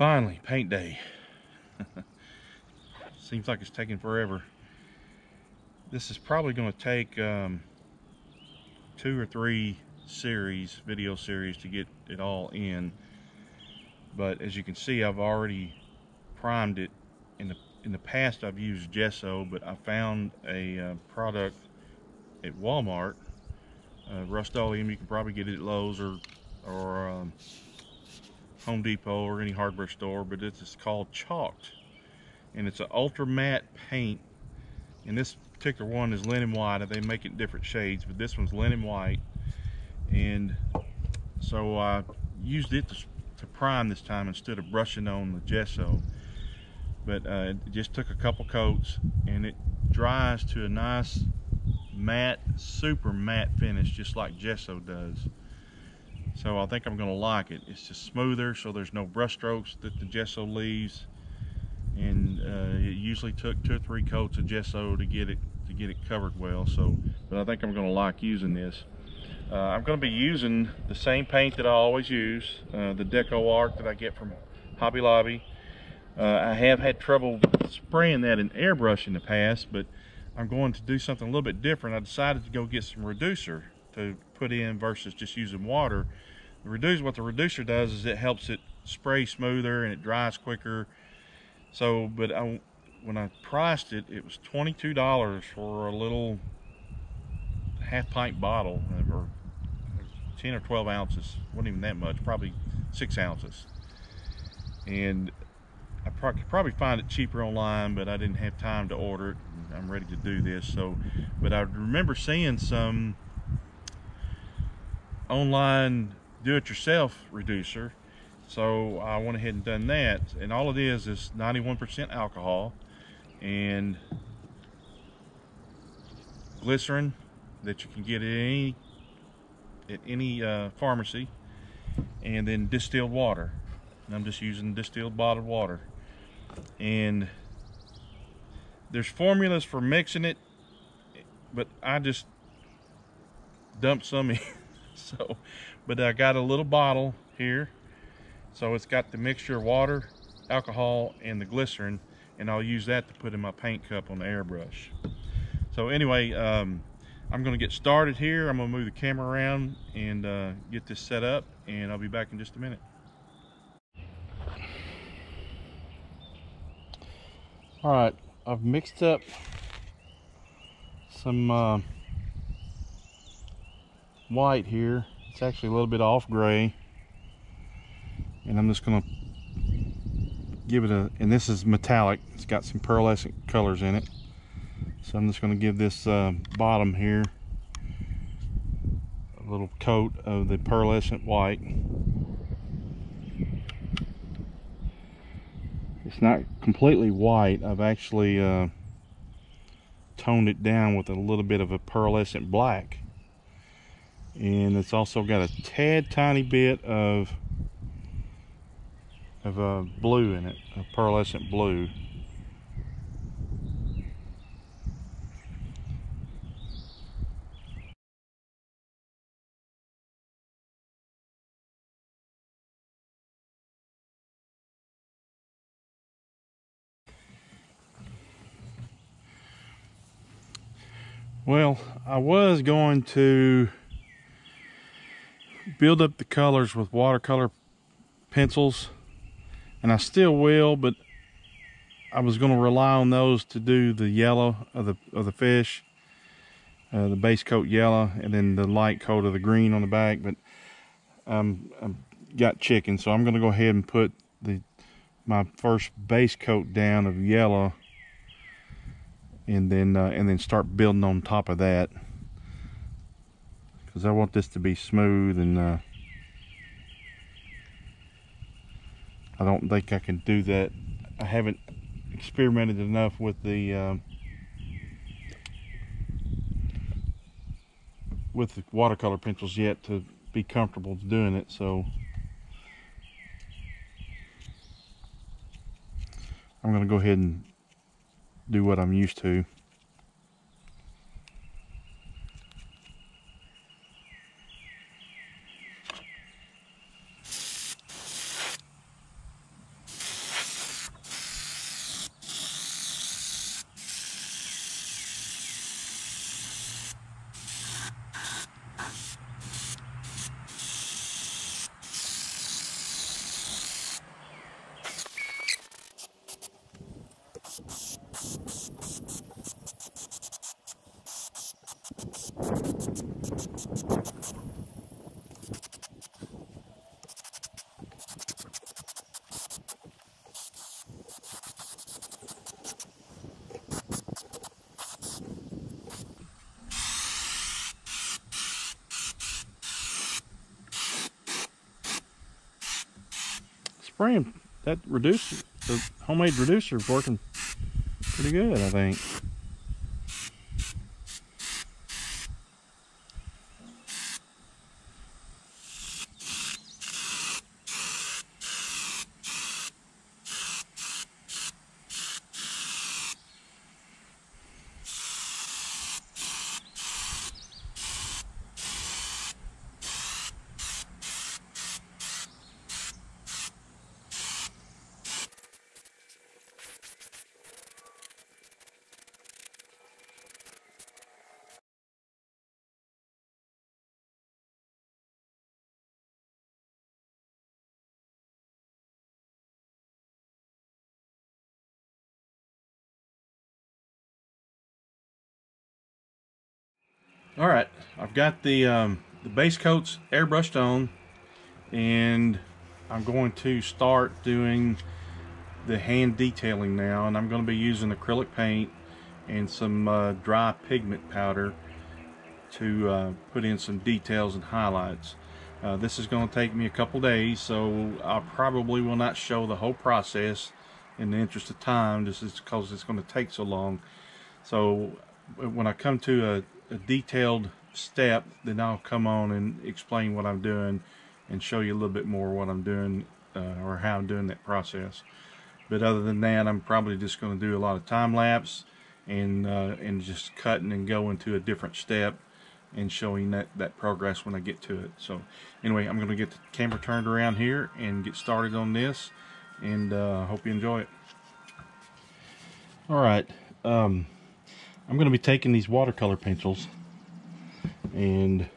Finally, paint day. Seems like it's taking forever. This is probably going to take um, two or three series, video series to get it all in. But as you can see, I've already primed it. In the, in the past, I've used gesso, but I found a uh, product at Walmart, uh, Rust-Oleum. You can probably get it at Lowe's or, or um, Home Depot or any hardware store, but it's called Chalked. And it's an ultra matte paint. And this particular one is linen white. They make it different shades, but this one's linen white. And so I used it to, to prime this time instead of brushing on the gesso. But uh, it just took a couple coats and it dries to a nice matte, super matte finish, just like gesso does. So I think I'm gonna like it. It's just smoother, so there's no brush strokes that the gesso leaves. And uh, it usually took two or three coats of gesso to get it to get it covered well. So, but I think I'm gonna like using this. Uh, I'm gonna be using the same paint that I always use, uh, the DecoArt that I get from Hobby Lobby. Uh, I have had trouble spraying that in airbrush in the past, but I'm going to do something a little bit different. I decided to go get some reducer to put in versus just using water. The reducer, what the reducer does is it helps it spray smoother and it dries quicker. So, but I, when I priced it, it was $22 for a little half pint bottle or 10 or 12 ounces. wasn't even that much, probably six ounces. And I pro could probably find it cheaper online, but I didn't have time to order it. I'm ready to do this. So, but I remember seeing some online do-it-yourself reducer. So I went ahead and done that. And all it is is 91% alcohol and glycerin that you can get at any at any uh, pharmacy and then distilled water and I'm just using distilled bottled water and there's formulas for mixing it but I just dumped some in so but I got a little bottle here. So it's got the mixture of water alcohol and the glycerin and I'll use that to put in my paint cup on the airbrush. So anyway um, I'm gonna get started here. I'm gonna move the camera around and uh, get this set up and I'll be back in just a minute. All right I've mixed up some uh, white here. It's actually a little bit off gray. And I'm just gonna give it a and this is metallic. It's got some pearlescent colors in it. So I'm just to give this uh, bottom here a little coat of the pearlescent white. It's not completely white. I've actually uh, toned it down with a little bit of a pearlescent black and it's also got a tad tiny bit of of a uh, blue in it, a pearlescent blue. Well, I was going to build up the colors with watercolor pencils and I still will but I was going to rely on those to do the yellow of the of the fish uh, the base coat yellow and then the light coat of the green on the back but um, I've got chicken so I'm going to go ahead and put the my first base coat down of yellow and then uh, and then start building on top of that because I want this to be smooth and uh, I don't think I can do that. I haven't experimented enough with the um, with the watercolor pencils yet to be comfortable doing it so I'm going to go ahead and do what I'm used to spraying that reducer, the homemade reducer is working pretty good, I think. All right, I've got the um, the base coats airbrushed on, and I'm going to start doing the hand detailing now, and I'm going to be using acrylic paint and some uh, dry pigment powder to uh, put in some details and highlights. Uh, this is going to take me a couple days, so I probably will not show the whole process in the interest of time, just is because it's going to take so long. So when I come to a a detailed step, then I'll come on and explain what I'm doing and show you a little bit more what I'm doing uh, or how I'm doing that process. But other than that, I'm probably just going to do a lot of time lapse and uh, and just cutting and going to a different step and showing that that progress when I get to it. So anyway, I'm going to get the camera turned around here and get started on this, and uh, hope you enjoy it. All right. Um, I'm going to be taking these watercolor pencils and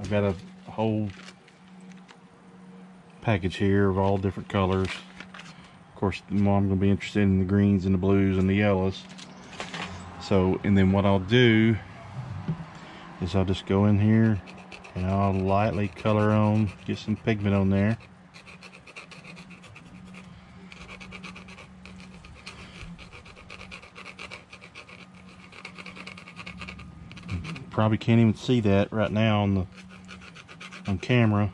I've got a whole package here of all different colors. Of course, I'm going to be interested in the greens and the blues and the yellows. So, and then what I'll do is I'll just go in here and I'll lightly color on, get some pigment on there. Probably can't even see that right now on the on camera.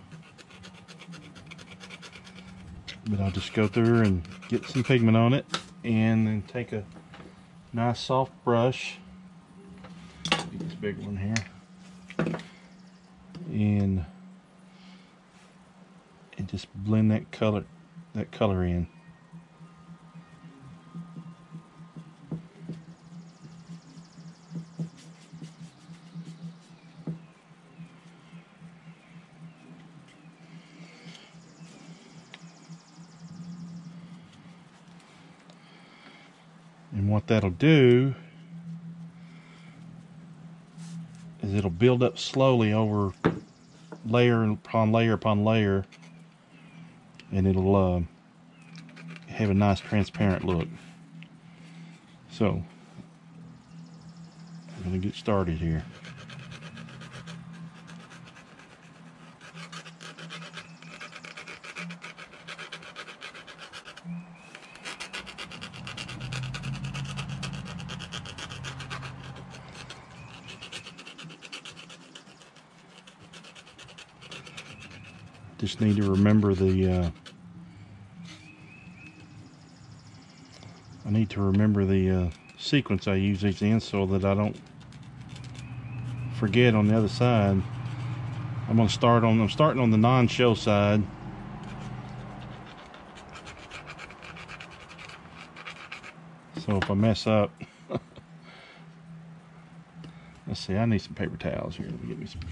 But I'll just go through and get some pigment on it and then take a nice soft brush. Get this big one here. And and just blend that color that color in that'll do is it'll build up slowly over layer upon layer upon layer and it'll uh, have a nice transparent look. So, I'm to get started here. Just need to remember the, uh, I need to remember the uh, sequence I use these in so that I don't forget on the other side. I'm to start on, I'm starting on the non-show side. So if I mess up, let's see, I need some paper towels here. Let me get me some.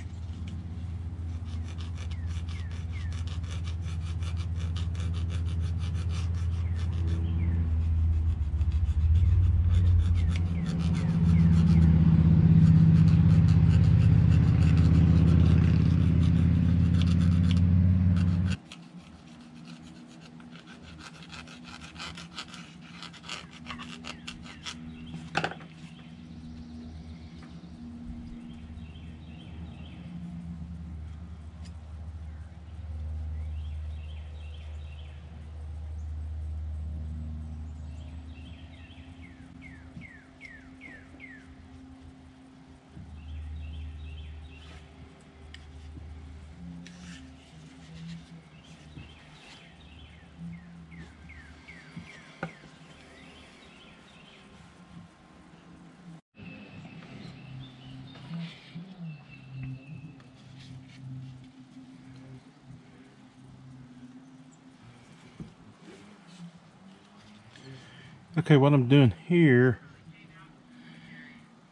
Okay, what I'm doing here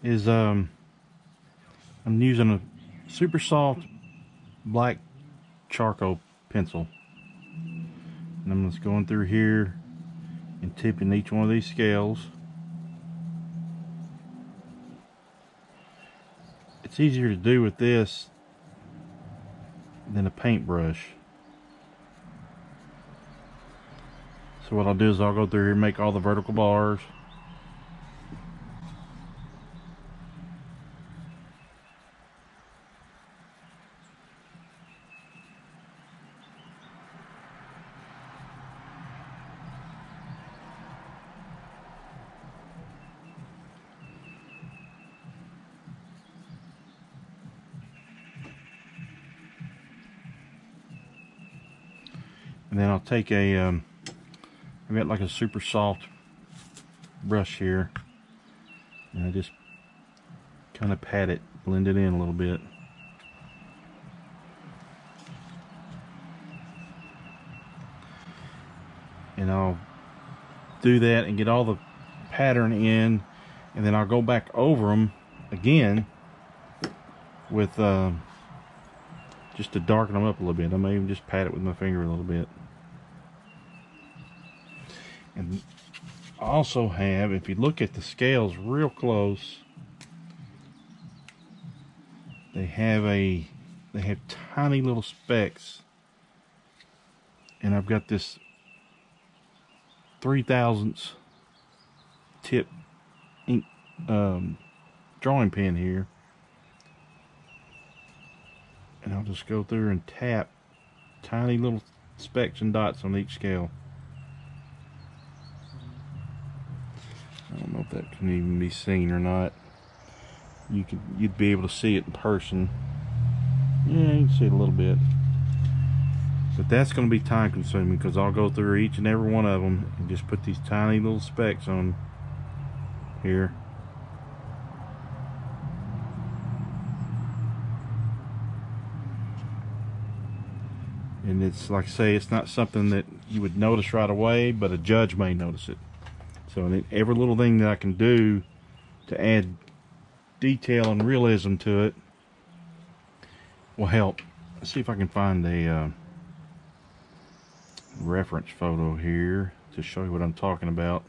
is um, I'm using a super soft black charcoal pencil. And I'm just going through here and tipping each one of these scales. It's easier to do with this than a paintbrush. So what I'll do is I'll go through here and make all the vertical bars. And then I'll take a, um, I've got like a super soft brush here. And I just kind of pat it, blend it in a little bit. And I'll do that and get all the pattern in. And then I'll go back over them again with uh, just to darken them up a little bit. I may even just pat it with my finger a little bit. And also have, if you look at the scales real close, they have a, they have tiny little specks. And I've got this three thousandths tip ink um, drawing pen here. And I'll just go through and tap tiny little specks and dots on each scale. I don't know if that can even be seen or not. You could you'd be able to see it in person. Yeah, you can see it a little bit. But that's going to be time consuming because I'll go through each and every one of them and just put these tiny little specks on here. And it's like I say, it's not something that you would notice right away, but a judge may notice it. So every little thing that I can do to add detail and realism to it will help. Let's see if I can find a uh, reference photo here to show you what I'm talking about.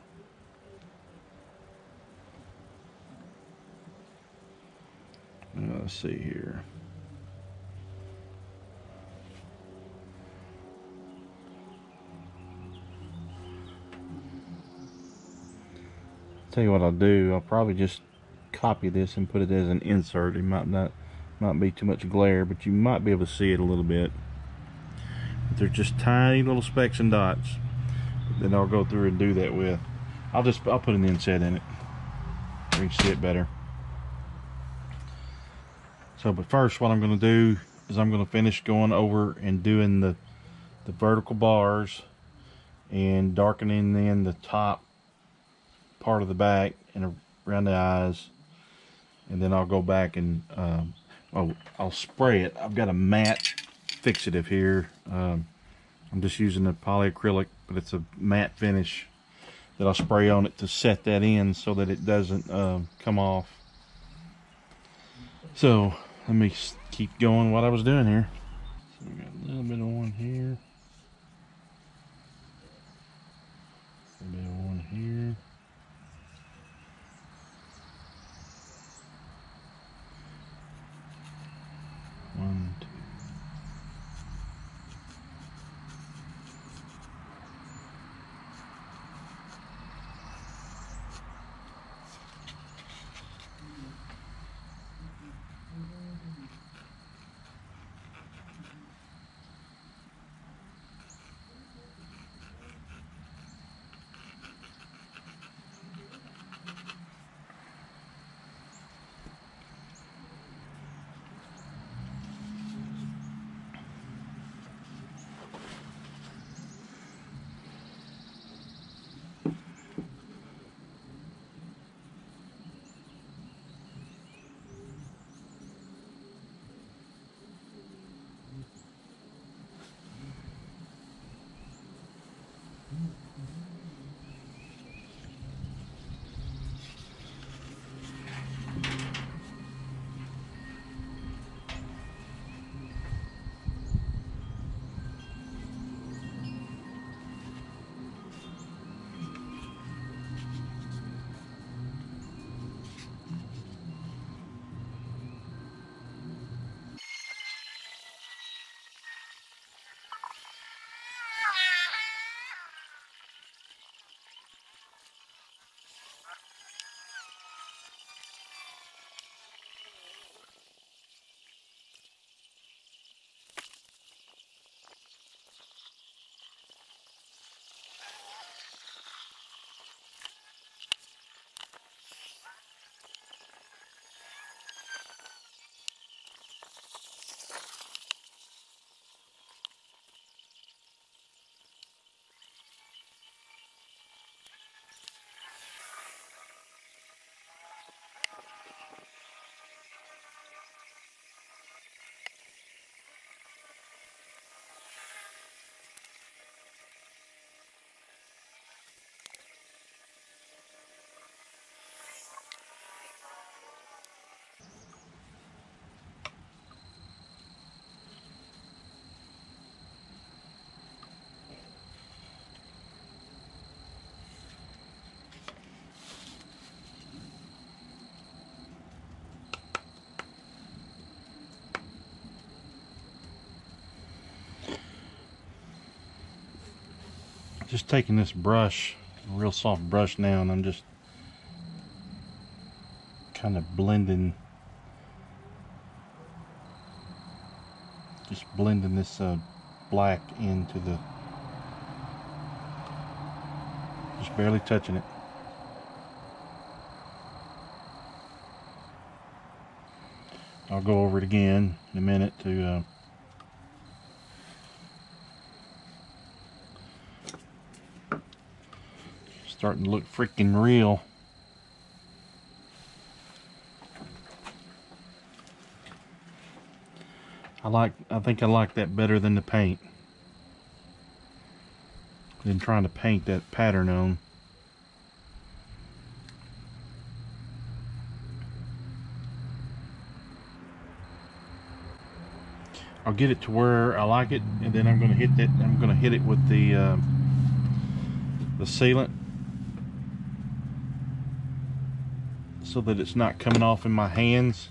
Uh, let's see here. Tell you what I'll do. I'll probably just copy this and put it as an insert. It might not might be too much glare, but you might be able to see it a little bit. But they're just tiny little specks and dots that I'll go through and do that with. I'll just I'll put an inset in it. You can see it better. So, but first, what I'm going to do is I'm going to finish going over and doing the the vertical bars and darkening in the top part of the back and around the eyes. And then I'll go back and um, oh, I'll spray it. I've got a matte fixative here. Um, I'm just using a polyacrylic but it's a matte finish that I'll spray on it to set that in so that it doesn't uh, come off. So let me keep going what I was doing here. So we got a little bit one here. A little bit of one here just taking this brush, a real soft brush now, and I'm just kind of blending, just blending this uh, black into the, just barely touching it. I'll go over it again in a minute to uh, starting to look freaking real. I like I think I like that better than the paint. Than trying to paint that pattern on. I'll get it to where I like it and then I'm gonna hit that I'm gonna hit it with the uh, the sealant so that it's not coming off in my hands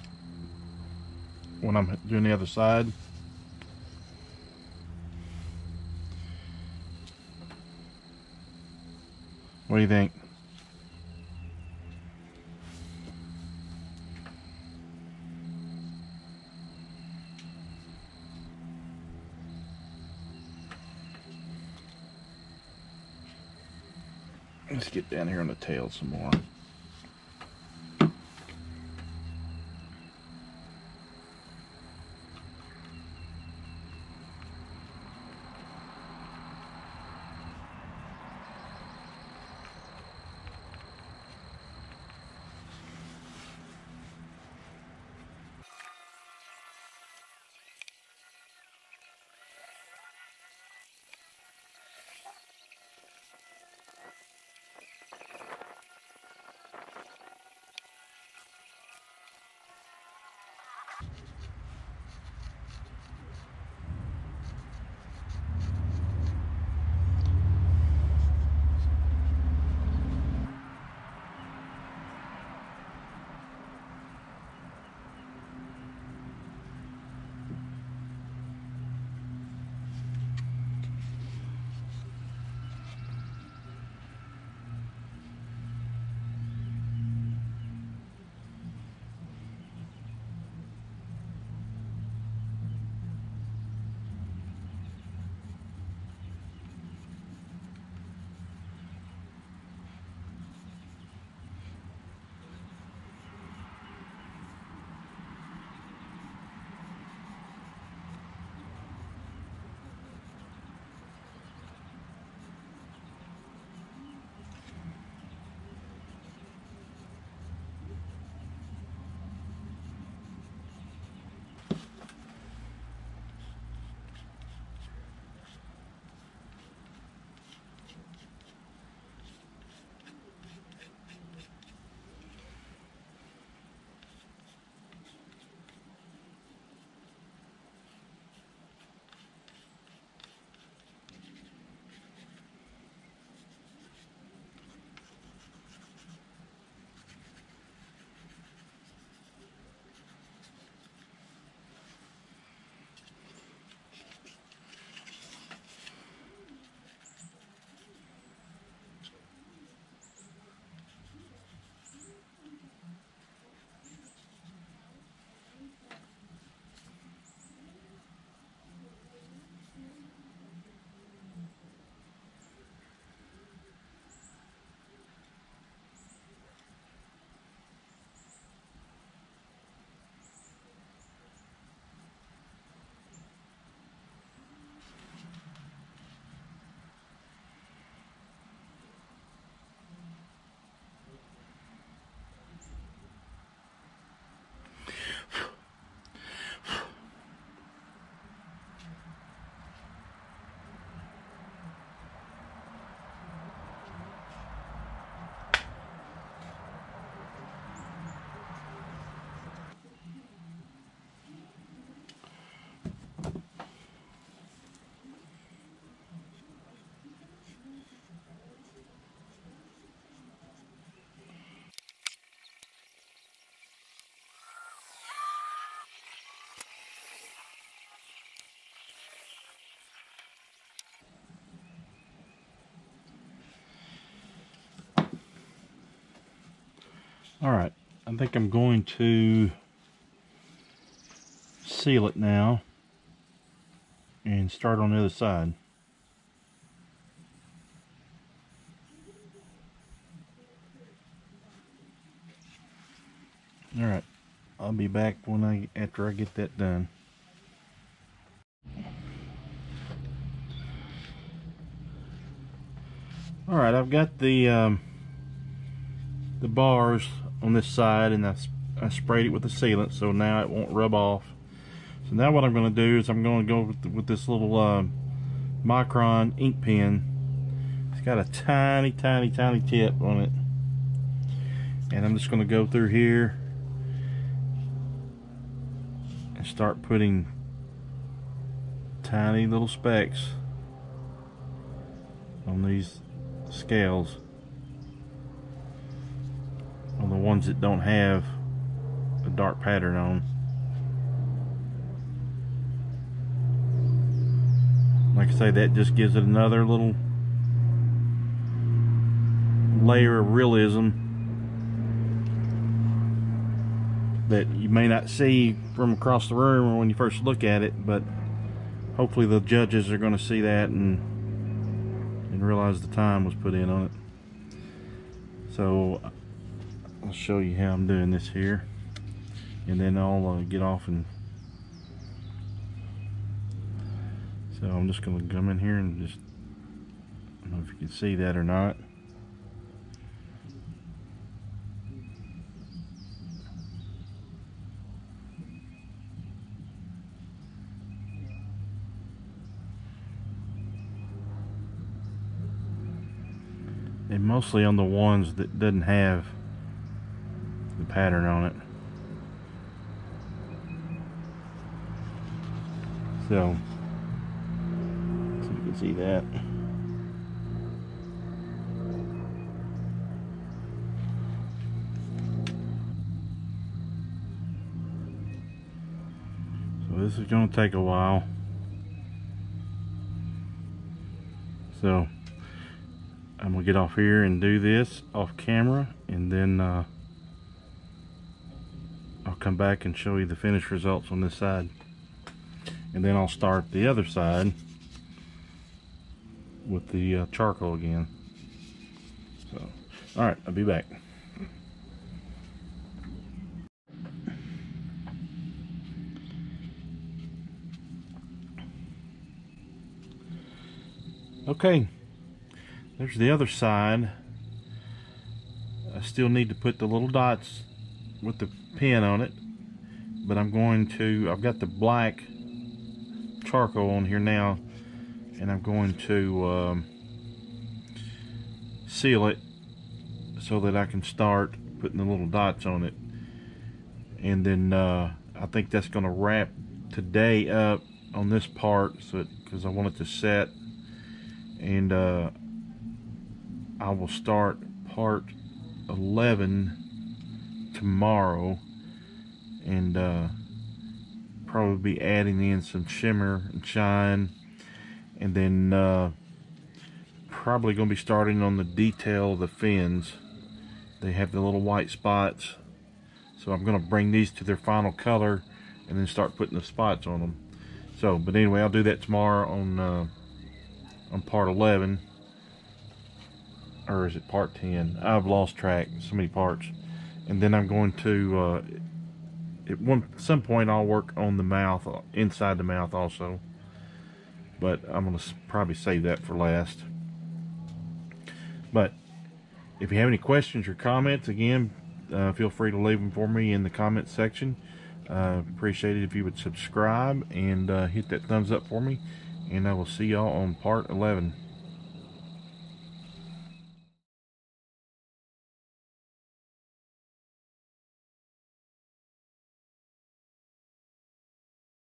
when I'm doing the other side. What do you think? Let's get down here on the tail some more. All right, I think I'm going to seal it now and start on the other side. All right, I'll be back when I after I get that done. All right, I've got the um, the bars on this side and I, I sprayed it with the sealant so now it won't rub off. So now what I'm going to do is I'm going to go with, with this little uh, Micron ink pen. It's got a tiny, tiny, tiny tip on it. And I'm just going to go through here and start putting tiny little specks on these scales on the ones that don't have a dark pattern on. Like I say, that just gives it another little layer of realism that you may not see from across the room or when you first look at it, but hopefully the judges are going to see that and and realize the time was put in on it. So I'll show you how I'm doing this here. And then I'll uh, get off and so I'm just gonna come in here and just I don't know if you can see that or not. And mostly on the ones that doesn't have pattern on it. So, so you can see that. So this is going to take a while. So I'm gonna get off here and do this off camera and then uh, come back and show you the finished results on this side. And then I'll start the other side with the uh, charcoal again. So, all right, I'll be back. Okay, there's the other side. I still need to put the little dots with the pen on it but I'm going to I've got the black charcoal on here now and I'm going to um, seal it so that I can start putting the little dots on it. And then uh, I think that's going to wrap today up on this part so because I want it to set. And uh, I will start part 11 tomorrow and uh, probably be adding in some shimmer and shine. And then uh, probably going to be starting on the detail of the fins. They have the little white spots. So I'm going to bring these to their final color and then start putting the spots on them so but anyway I'll do that tomorrow on uh, on part 11 or is it part 10 I've lost track. So many parts and then I'm going to uh, at one some point I'll work on the mouth uh, inside the mouth also. But I'm gonna probably save that for last. But if you have any questions or comments again uh, feel free to leave them for me in the comment section. Uh, appreciate it if you would subscribe and uh, hit that thumbs up for me. And I will see y'all on part 11